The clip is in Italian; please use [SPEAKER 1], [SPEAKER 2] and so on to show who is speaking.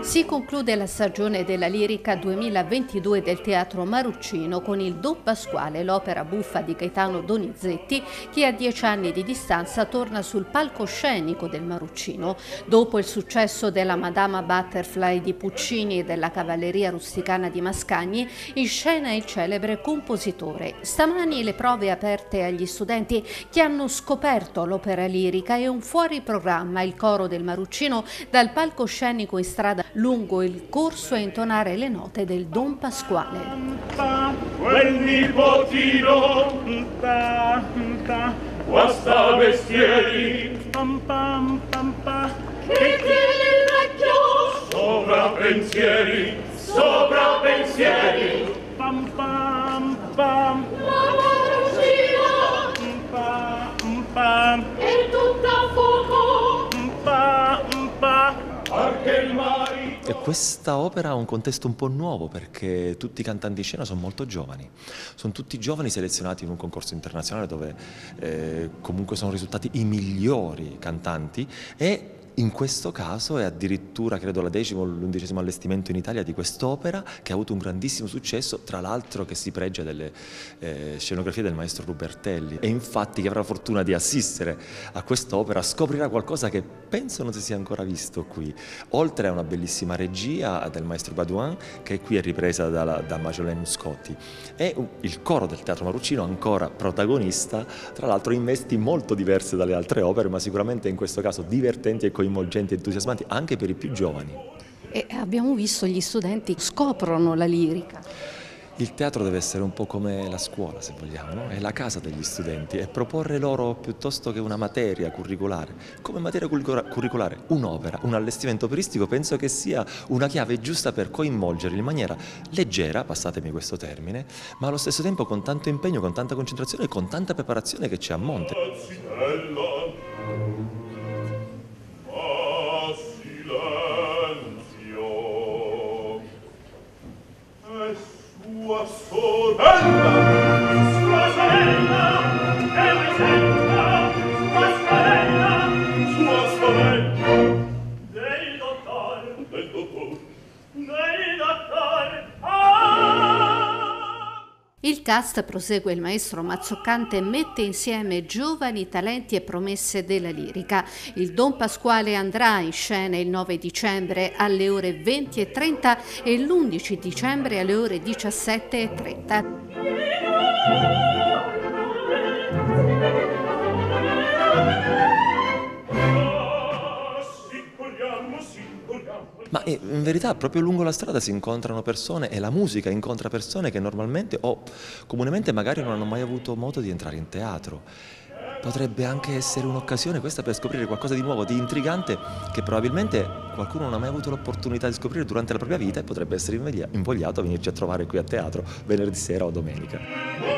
[SPEAKER 1] Si conclude la stagione della lirica 2022 del Teatro Maruccino con il Don Pasquale, l'opera buffa di Gaetano Donizetti, che a dieci anni di distanza torna sul palcoscenico del Maruccino. Dopo il successo della Madama Butterfly di Puccini e della Cavalleria Rusticana di Mascagni, in scena il celebre compositore. Stamani le prove aperte agli studenti che hanno scoperto l'opera lirica e un fuori programma, il coro del Maruccino, dal palcoscenico in strada lungo il corso a intonare le note del Don Pasquale.
[SPEAKER 2] Quel nipotino guasta mestieri che tiene il vecchio? Sopra pensieri
[SPEAKER 3] e questa opera ha un contesto un po' nuovo perché tutti i cantanti di scena sono molto giovani, sono tutti giovani selezionati in un concorso internazionale dove eh, comunque sono risultati i migliori cantanti e in questo caso è addirittura, credo, la decimo o l'undicesimo allestimento in Italia di quest'opera che ha avuto un grandissimo successo, tra l'altro che si pregia delle eh, scenografie del maestro Rubertelli. E infatti chi avrà la fortuna di assistere a quest'opera scoprirà qualcosa che penso non si sia ancora visto qui. Oltre a una bellissima regia del maestro Badouin, che qui è ripresa da, da Maggiolene Muscotti. E il coro del Teatro Maruccino ancora protagonista, tra l'altro in vesti molto diverse dalle altre opere, ma sicuramente in questo caso divertenti e coinvolgenti coinvolgenti e entusiasmanti anche per i più giovani.
[SPEAKER 1] E abbiamo visto gli studenti scoprono la lirica.
[SPEAKER 3] Il teatro deve essere un po' come la scuola, se vogliamo, no? è la casa degli studenti e proporre loro piuttosto che una materia curricolare, come materia curricolare un'opera, un allestimento operistico, penso che sia una chiave giusta per coinvolgerli in maniera leggera, passatemi questo termine, ma allo stesso tempo con tanto impegno, con tanta concentrazione e con tanta preparazione che c'è a monte.
[SPEAKER 1] Il cast, prosegue il maestro Mazzoccante, mette insieme giovani talenti e promesse della lirica. Il Don Pasquale andrà in scena il 9 dicembre alle ore 20.30 e l'11 dicembre alle ore 17.30.
[SPEAKER 3] in verità proprio lungo la strada si incontrano persone e la musica incontra persone che normalmente o comunemente magari non hanno mai avuto modo di entrare in teatro. Potrebbe anche essere un'occasione questa per scoprire qualcosa di nuovo, di intrigante, che probabilmente qualcuno non ha mai avuto l'opportunità di scoprire durante la propria vita e potrebbe essere invogliato a venirci a trovare qui a teatro venerdì sera o domenica.